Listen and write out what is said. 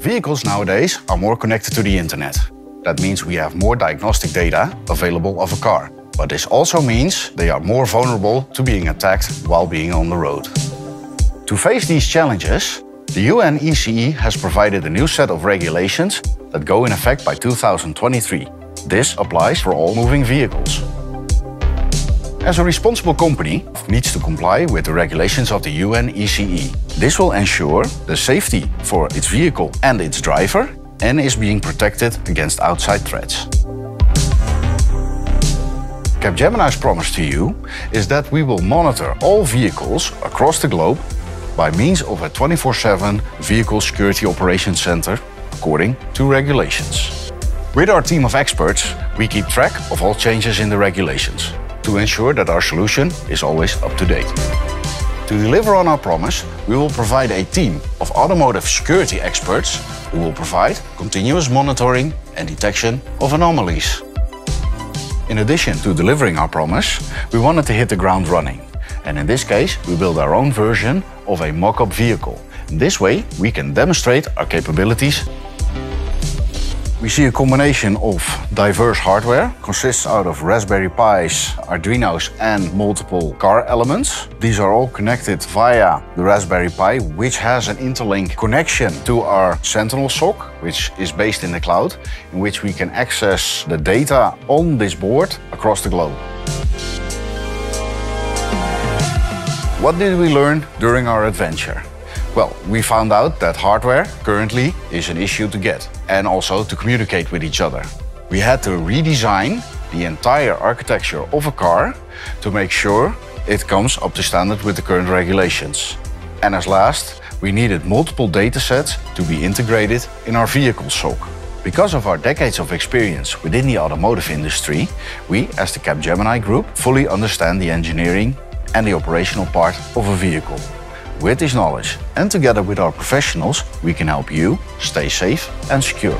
Vehicles nowadays are more connected to the internet. That means we have more diagnostic data available of a car. But this also means they are more vulnerable to being attacked while being on the road. To face these challenges, the UN ECE has provided a new set of regulations that go in effect by 2023. This applies for all moving vehicles. As a responsible company, needs to comply with the regulations of the UN ECE. This will ensure the safety for its vehicle and its driver and is being protected against outside threats. Capgemini's promise to you is that we will monitor all vehicles across the globe by means of a 24-7 Vehicle Security Operations Center according to regulations. With our team of experts, we keep track of all changes in the regulations to ensure that our solution is always up to date. To deliver on our promise, we will provide a team of automotive security experts who will provide continuous monitoring and detection of anomalies. In addition to delivering our promise, we wanted to hit the ground running. And in this case, we built our own version of a mock-up vehicle. This way, we can demonstrate our capabilities we see a combination of diverse hardware, consists out of Raspberry Pis, Arduinos and multiple car elements. These are all connected via the Raspberry Pi, which has an interlink connection to our Sentinel SOC, which is based in the cloud, in which we can access the data on this board across the globe. What did we learn during our adventure? Well, we found out that hardware currently is an issue to get and also to communicate with each other. We had to redesign the entire architecture of a car to make sure it comes up to standard with the current regulations. And as last, we needed multiple datasets to be integrated in our vehicle SOC. Because of our decades of experience within the automotive industry, we, as the Capgemini Group, fully understand the engineering and the operational part of a vehicle. With this knowledge and together with our professionals, we can help you stay safe and secure.